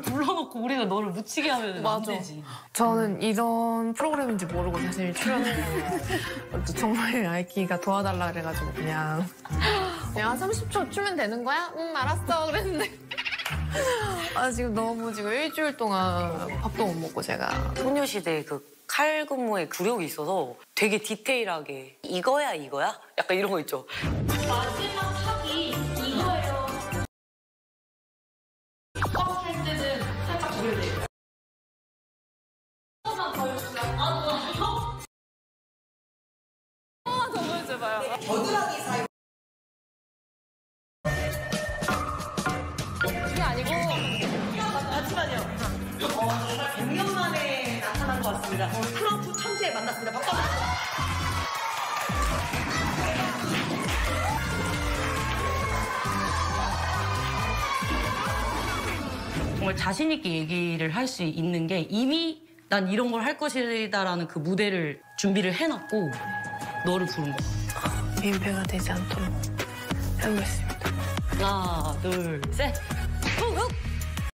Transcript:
불러놓고 우리가 너를 묻히게 하면 안 맞아. 되지. 저는 이런 프로그램인지 모르고 사실 출연했는데 또 정말 아이키가 도와달라 그래가지고 그냥 그냥 30초 추면 되는 거야? 응 알았어 그랬는데 아 지금 너무 지금 일주일 동안 밥도 못 먹고 제가 소녀시대 그 칼군무의 굴욕이 있어서 되게 디테일하게 이거야 이거야? 약간 이런 거 있죠. 마지막 아, 이거 그게 아니고 잠시만요. 어, 정말 100년 만에 나타난 것 같습니다. 트럼프 천재 만났습니다. 박수 정말 자신 있게 얘기를 할 수 있는 게 이미 난 이런 걸 할 것이다라는 그 무대를 준비를 해놨고 너를 부른 거야. 민폐가 되지 않도록 해보겠습니다 하나, 둘, 셋. 훅, 훅.